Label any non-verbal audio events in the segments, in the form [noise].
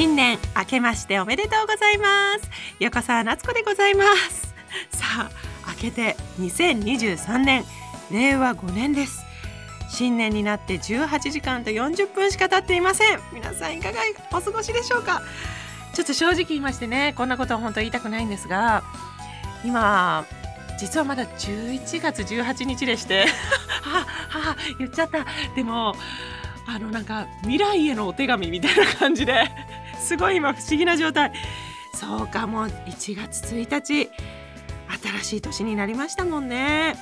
新年明けましておめでとうございます。横澤夏子でございます。さあ明けて2023年。令和5年です。新年になって18時間と40分しか経っていません。皆さんいかがお過ごしでしょうか？ちょっと正直言いましてねこんなことは本当言いたくないんですが今実はまだ11月18日でして。[laughs] はは言っちゃった。でもあのなんか未来へのお手紙みたいな感じで。すごい今不思議な状態。そうかもう1月1日新しい年になりましたもんね。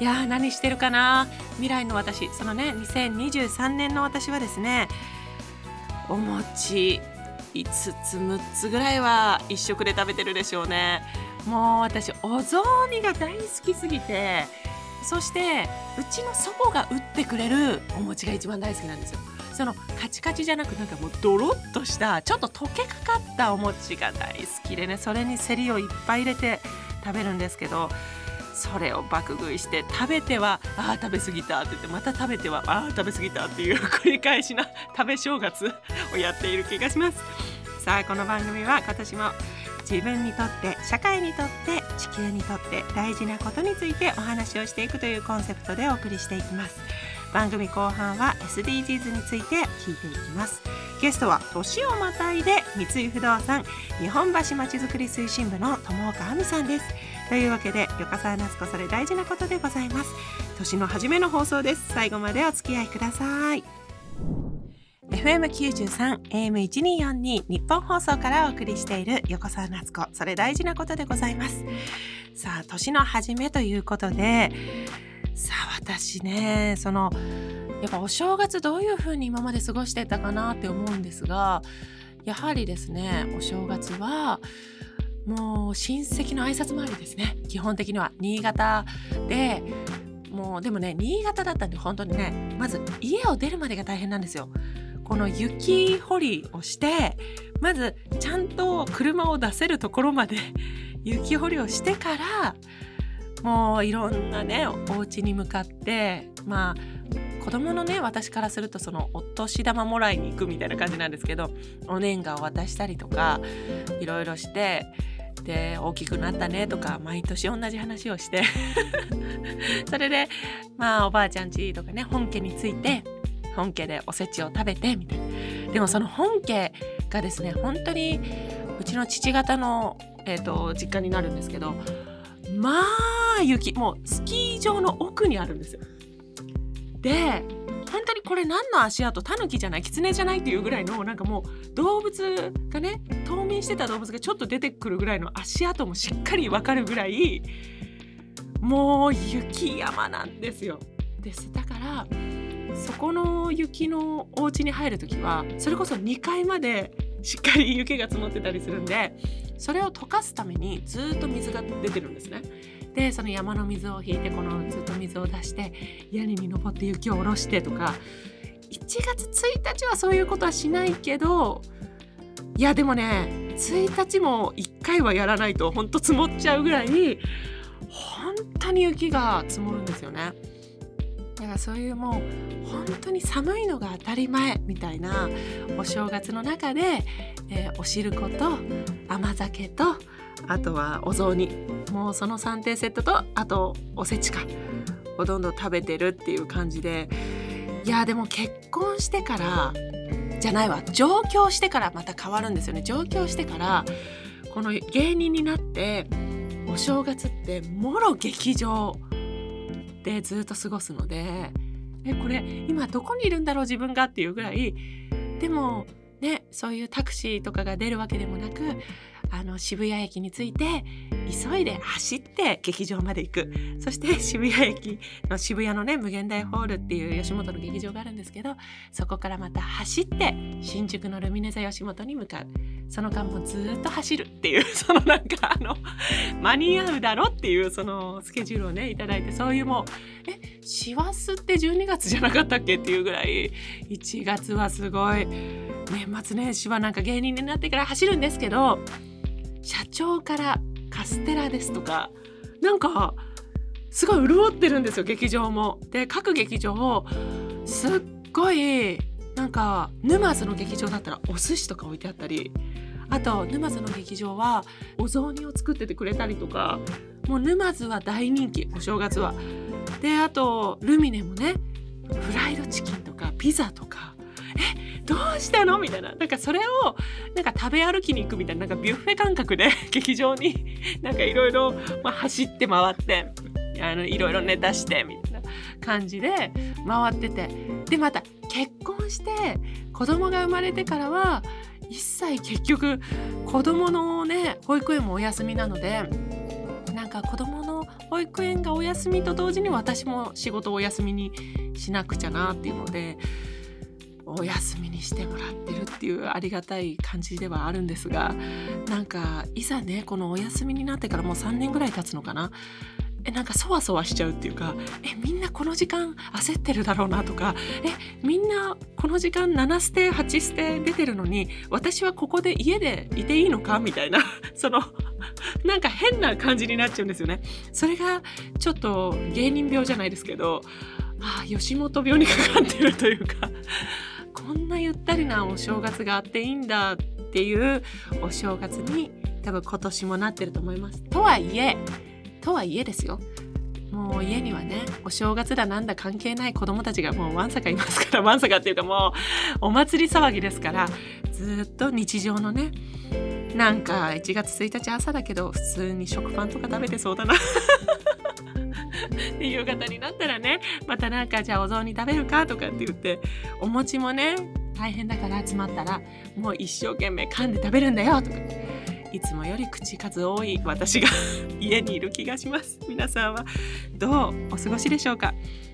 いや何してるかな。未来の私そのね2023年の私はですねお餅5つ6つぐらいは1食で食べてるでしょうね。もう私お雑煮が大好きすぎてそしてうちの祖母が打ってくれるお餅が一番大好きなんですよ。そのカチカチじゃなくなんかもうドロッとしたちょっと溶けかかったお餅が大好きでねそれにセリをいっぱい入れて食べるんですけどそれを爆食いして食べてはああ食べ過ぎたって言ってまた食べてはああ食べ過ぎたっていう繰り返しな食べ正月をやっている気がします。さあこの番組は今年も自分にとって社会にとって地球にとって大事なことについてお話をしていくというコンセプトでお送りしていきます。番組後半は SDGs について聞いていきます。ゲストは年をまたいで三井不動産日本橋まちづくり推進部の友岡亜美さんです。というわけで横澤夏子それ大事なことでございます。年の初めの放送です。最後までお付き合いください。FM93 AM1242 日本放送からお送りしている横澤夏子それ大事なことでございます。さあ年の初めということでさあ私ねそのやっぱお正月どういう風に今まで過ごしてたかなって思うんですがやはりですねお正月はもう親戚の挨拶回りですね。基本的には新潟でもうでもね新潟だったんで本当にねまず家を出るまでが大変なんですよ。この雪掘りをしてまずちゃんと車を出せるところまで雪掘りをしてからもういろんなねお家に向かってまあ子供のね私からするとそのお年玉もらいに行くみたいな感じなんですけどお年賀を渡したりとかいろいろしてで大きくなったねとか毎年同じ話をして [laughs] それでまあおばあちゃんちとかね本家について本家でおせちを食べてみたいな。でもその本家がですね本当にうちの父方の、えーと、実家になるんですけどまあ雪もうスキー場の奥にあるんですよで本当にこれ何の足跡タヌキじゃないキツネじゃないっていうぐらいのなんかもう動物がね冬眠してた動物がちょっと出てくるぐらいの足跡もしっかりわかるぐらいもう雪山なんですよ。ですだからそこの雪のお家に入る時はそれこそ2階までしっかり雪が積もってたりするんでそれを溶かすためにずっと水が出てるんですね。でその山の水を引いてこのずっと水を出して屋根に登って雪を下ろしてとか1月1日はそういうことはしないけどいやでもね1日も1回はやらないとほんと積もっちゃうぐらい本当に雪が積もるんですよね。だからそういうもう本当に寒いのが当たり前みたいなお正月の中で、えー、お汁粉と甘酒とあとはお雑煮もうその3点セットとあとおせちかをどんどん食べてるっていう感じでいやでも結婚してからじゃないわ上京してからまた変わるんですよね。上京してからこの芸人になってお正月ってもろ劇場でずっと過ごすのでえこれ今どこにいるんだろう自分がっていうぐらいでもねそういうタクシーとかが出るわけでもなくあの渋谷駅に着いて急いで走って劇場まで行く。そして [laughs] 渋谷駅の渋谷のね無限大ホールっていう吉本の劇場があるんですけどそこからまた走って新宿のルミネ座吉本に向かうその間もずっと走るっていう [laughs] そのなんかあの間に合うだろっていうそのスケジュールをね頂いてそういうもうえ師走って12月じゃなかったっけっていうぐらい1月はすごい年末年始はなんか芸人になってから走るんですけど社長からカステラですとかなんかすごい潤ってるんですよ劇場も。で各劇場すっごいなんか沼津の劇場だったらお寿司とか置いてあったりあと沼津の劇場はお雑煮を作っててくれたりとかもう沼津は大人気お正月は。であとルミネもねフライドチキンとかピザとかえどうしたの？みたいな。なんかそれをなんか食べ歩きに行くみたいななんかビュッフェ感覚で [laughs] 劇場になんかいろいろ走って回っていろいろネタしてみたいな。感じで回ってて。でまた結婚して子供が生まれてからは一切結局子供のね保育園もお休みなのでなんか子供の保育園がお休みと同時に私も仕事をお休みにしなくちゃなっていうのでお休みにしてもらってるっていうありがたい感じではあるんですがなんかいざねこのお休みになってからもう3年ぐらい経つのかな。えなんかそわそわしちゃうっていうかえみんなこの時間焦ってるだろうなとかえみんなこの時間7ステ8ステ出てるのに私はここで家でいていいのか？みたいな [laughs] そのなんか変な感じになっちゃうんですよね。それがちょっと芸人病じゃないですけどああ吉本病にかかってるというかこんなゆったりなお正月があっていいんだっていうお正月に多分今年もなってると思います。とはいえとはいえですよ。もう家にはねお正月だなんだ関係ない子供たちがもうわんさかいますからわんさかっていうかもうお祭り騒ぎですからずっと日常のねなんか1月1日朝だけど普通に食パンとか食べてそうだなで夕方になったらねまたなんかじゃあお雑煮食べるかとかって言ってお餅もね大変だから集まったらもう一生懸命噛んで食べるんだよとかいつもより口数多い私が [laughs] 家にいる気がします。皆さんはどうお過ごしでしょうか？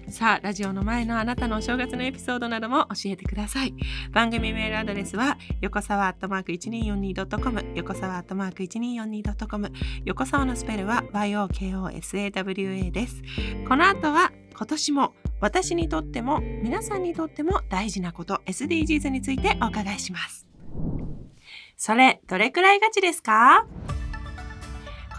さあラジオの前のあなたのお正月のエピソードなども教えてください。番組メールアドレスは横沢アットマーク 1242.com 横沢アットマーク 1242.com 横沢のスペルは YOKOSAWA です。この後は今年も私にとっても皆さんにとっても大事なこと SDGs についてお伺いします。それ、どれくらいガチですか？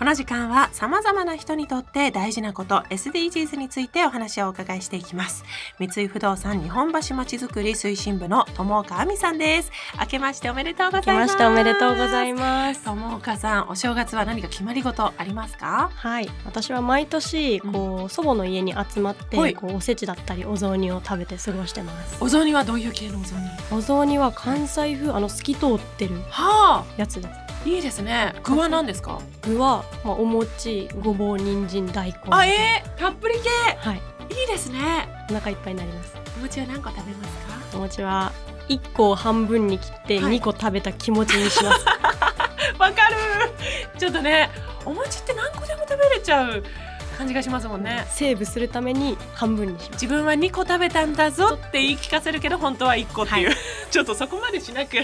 この時間は様々な人にとって大事なこと SDGs についてお話をお伺いしていきます。三井不動産日本橋まちづくり推進部の友岡亜美さんです。明けましておめでとうございます。おめでとうございます。友岡さんお正月は何か決まり事ありますか？はい。私は毎年こう、うん、祖母の家に集まってこうおせちだったりお雑煮を食べて過ごしてます。お雑煮はどういう系のお雑煮？お雑煮は関西風あの透き通ってるやつです、はあいいですね。具は何ですか？具はまあお餅、ごぼう、人参、大根。あ、えー、たっぷり系。はい。いいですね。お腹いっぱいになります。お餅は何個食べますか？お餅は一個を半分に切って二個食べた気持ちにします。[laughs] わ、はい、かる。ちょっとね、お餅って何個でも食べれちゃう。感じがしますもんねセーブするために半分にします自分は2個食べたんだぞって言い聞かせるけど本当は1個っていう、はい、[laughs] ちょっとそこまでしなく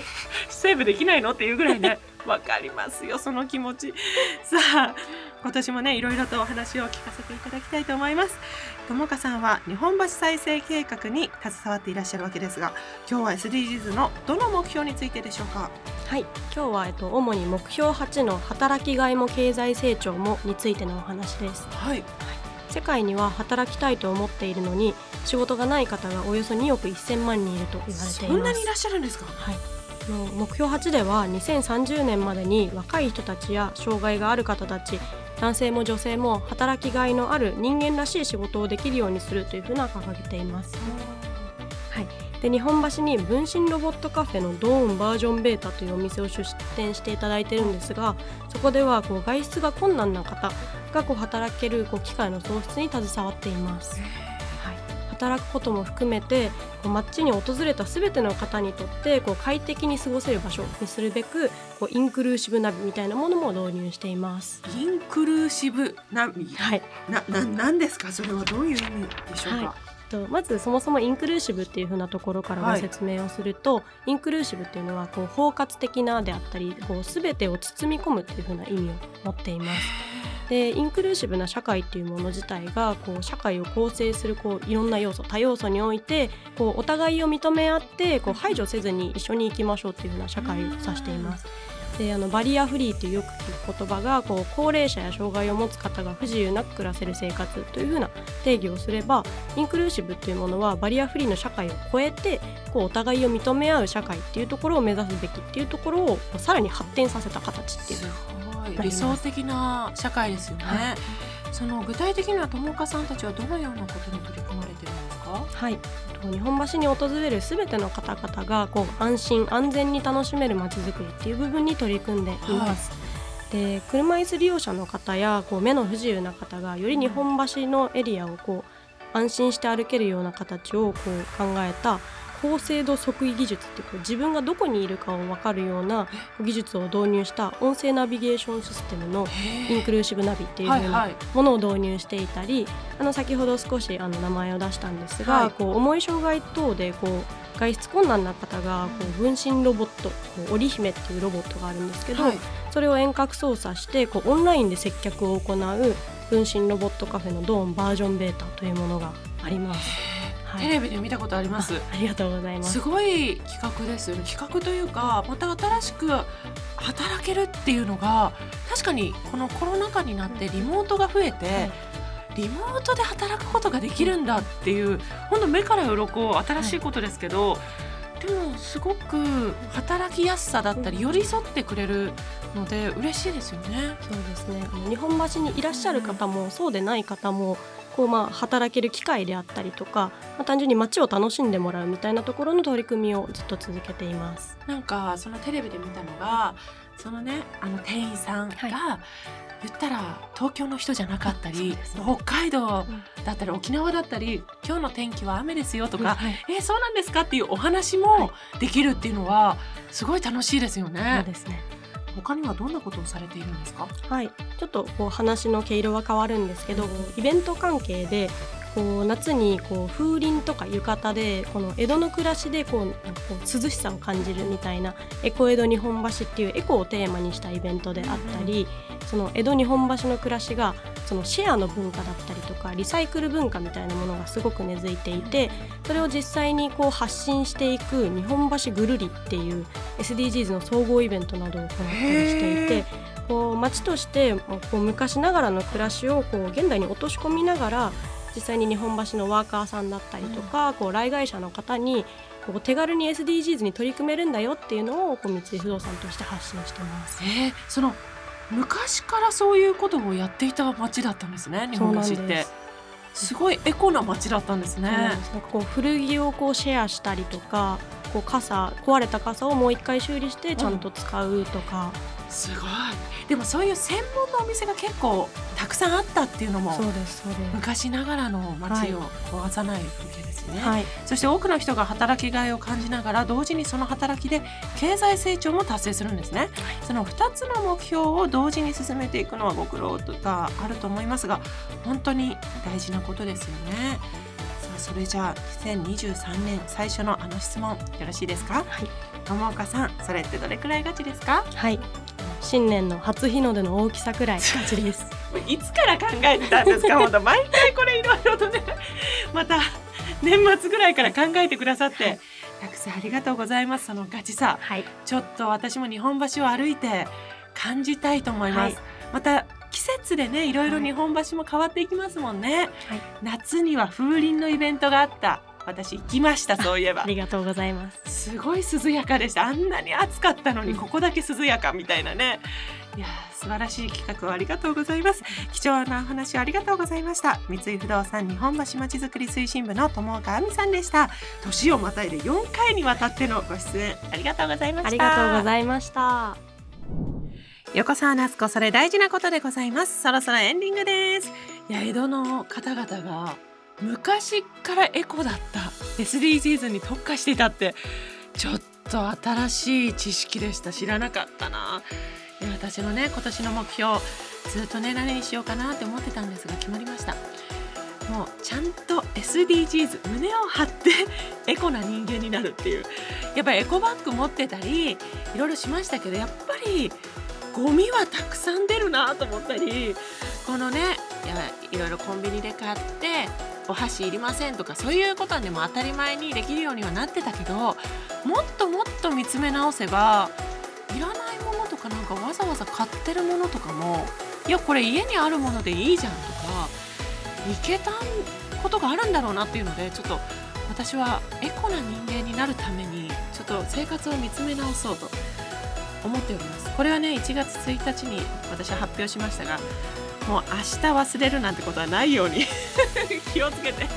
セーブできないのっていうぐらいねわかりますよその気持ち。さあ今年もねいろいろとお話を聞かせていただきたいと思います。友香さんは日本橋再生計画に携わっていらっしゃるわけですが今日は SDGs のどの目標についてでしょうか？はい。今日は、えっと、主に目標8の働きがいも経済成長もについてのお話です。はい、世界には働きたいと思っているのに仕事がない方がおよそ2億1000万人いると言われています。そんなにいらっしゃるんですか？はい。の目標8では2030年までに若い人たちや障害がある方たち男性も女性も働きがいのある人間らしい仕事をできるようにするというふうな掲げています。はい、で日本橋に分身ロボットカフェのドーンバージョンベータというお店を出店していただいてるんですがそこではこう外出が困難な方がこう働けるこう機会の創出に携わっています。働くことも含めてこう街に訪れたすべての方にとってこう快適に過ごせる場所にするべくこうインクルーシブナビみたいなものも導入しています。インクルーシブナビ、はい、なななんですか？それはどういう意味でしょうか？はいとまずそもそもインクルーシブっていうふうなところからご説明をすると、はい、インクルーシブっていうのはこう包括的なであったりこう全てを包み込むっていうふうな意味を持っています。でインクルーシブな社会っていうもの自体がこう社会を構成するこういろんな要素多要素においてこうお互いを認め合ってこう排除せずに一緒に行きましょうっていうふうな社会を指しています。であのバリアフリーっていうよく聞く言葉がこう高齢者や障害を持つ方が不自由なく暮らせる生活というふうな定義をすればインクルーシブというものはバリアフリーの社会を超えてこうお互いを認め合う社会っていうところを目指すべきっていうところをさらに発展させた形っていう。すごい。理想的な社会ですよね、はい、その具体的には友岡さんたちはどのようなことに取り組まれてるんですか？はい。日本橋に訪れるすべての方々がこう安心安全に楽しめるまちづくりっていう部分に取り組んでいます。はい、で車椅子利用者の方やこう目の不自由な方がより日本橋のエリアをこう安心して歩けるような形をこう考えた高精度測位技術ってこう自分がどこにいるかを分かるような技術を導入した音声ナビゲーションシステムのインクルーシブナビっていうものを導入していたり、あの先ほど少しあの名前を出したんですが、はい、こう重い障害等でこう外出困難な方がこう分身ロボット織姫っていうロボットがあるんですけど、はい、それを遠隔操作してこうオンラインで接客を行う分身ロボットカフェのドーンバージョンベータというものがあります。テレビで見たことあります。ありがとうございます。すごい企画ですよね。企画というかまた新しく働けるっていうのが確かにこのコロナ禍になってリモートが増えて、はい。リモートで働くことができるんだっていう本当目から鱗新しいことですけど、はい、でもすごく働きやすさだったり寄り添ってくれるので嬉しいですよね。そうですね。日本橋にいらっしゃる方もそうでない方もこうまあ働ける機会であったりとか、まあ、単純に街を楽しんでもらうみたいなところの取り組みをずっと続けています。なんかそのテレビで見たのがそのねあの店員さんが、はい。言ったら東京の人じゃなかったり、ね、北海道だったり沖縄だったり今日の天気は雨ですよとか、はい、えー、そうなんですかっていうお話もできるっていうのはすごい楽しいですよね。そうですね他にはどんなことをされているんですか？はい。ちょっとこう話の毛色は変わるんですけど、イベント関係でこう夏にこう風鈴とか浴衣でこの江戸の暮らしでこう涼しさを感じるみたいなエコ江戸日本橋っていうエコをテーマにしたイベントであったり、その江戸日本橋の暮らしがそのシェアの文化だったりとかリサイクル文化みたいなものがすごく根付いていてそれを実際にこう発信していく日本橋ぐるりっていう SDGs の総合イベントなどを行ったりしていてこう街としてこう昔ながらの暮らしをこう現代に落とし込みながら実際に日本橋のワーカーさんだったりとか、こう来会者の方にこう手軽に SDGs に取り組めるんだよっていうのをこう三井不動産として発信してます。えー、その昔からそういうことをやっていた街だったんですね日本橋って。すごいエコな街だったんですね。なんかこう古着をこうシェアしたりとか、こう傘壊れた傘をもう一回修理してちゃんと使うとか。うん、すごい。でもそういう専門のお店が結構たくさんあったっていうのもそうですそうです。昔ながらの街を壊さない風景ですね、はい、そして多くの人が働きがいを感じながら同時にその働きで経済成長も達成するんですね、その2つの目標を同時に進めていくのはご苦労があると思いますが本当に大事なことですよねそれじゃあ2023年最初のあの質問よろしいですか？はい。友岡さんそれってどれくらいガチですか？はい。新年の初日の出の大きさくらいガチです。いつから考えてたんですか？本当毎回これいろいろとね。[laughs] また年末ぐらいから考えてくださって、はい、たくさんありがとうございますそのガチさ、はい、ちょっと私も日本橋を歩いて感じたいと思います、はい、また季節でねいろいろ日本橋も変わっていきますもんね、夏には風鈴のイベントがあった。私行きましたそういえば。ありがとうございます。すごい涼やかでした。あんなに暑かったのにここだけ涼やかみたいなね。いや素晴らしい企画をありがとうございます。貴重なお話をありがとうございました。三井不動産日本橋まちづくり推進部の友岡亜美さんでした。年をまたいで4回にわたってのご出演ありがとうございました。ありがとうございました横澤夏子それ大事なことでございます。そろそろエンディングです。いや江戸の方々が昔からエコだった。SDGs に特化していたってちょっと新しい知識でした。知らなかったな。私のね今年の目標ずっとね何にしようかなって思ってたんですが決まりました。もうちゃんと SDGs 胸を張ってエコな人間になるっていう。やっぱりエコバッグ持ってたりいろいろしましたけどやっぱりゴミはたくさん出るなと思ったりこのねいろいろコンビニで買ってお箸いりませんとかそういうことはでも当たり前にできるようにはなってたけどもっともっと見つめ直せばいらないものとかなんかわざわざ買ってるものとかもいやこれ家にあるものでいいじゃんとかいけたことがあるんだろうなっていうのでちょっと私はエコな人間になるためにちょっと生活を見つめ直そうと。思っております。これはね1月1日に私は発表しましたがもう明日忘れるなんてことはないように [laughs] 気をつけて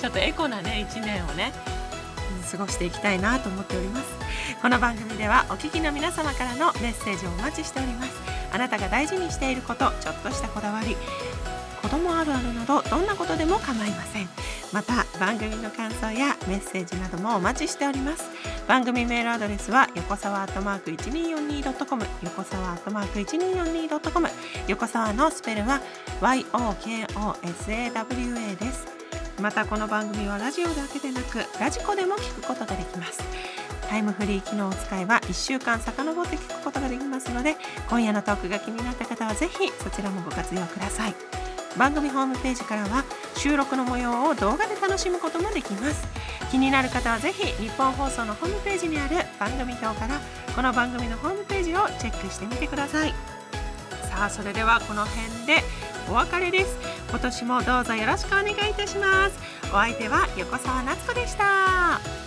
ちょっとエコなね1年をね過ごしていきたいなと思っております。この番組ではお聞きの皆様からのメッセージをお待ちしております。あなたが大事にしていることちょっとしたこだわり子供あるあるなどどんなことでも構いません。また番組の感想やメッセージなどもお待ちしております。番組メールアドレスは横沢アットマーク 1242.com 横沢アットマーク 1242.com 横沢のスペルは YOKOSAWA です。またこの番組はラジオだけでなくラジコでも聞くことができます。タイムフリー機能を使えば1週間遡って聞くことができますので今夜のトークが気になった方はぜひそちらもご活用ください。番組ホームページからは収録の模様を動画で楽しむこともできます。気になる方はぜひ日本放送のホームページにある番組表からこの番組のホームページをチェックしてみてください。さあそれではこの辺でお別れです。今年もどうぞよろしくお願いいたします。お相手は横澤夏子でした。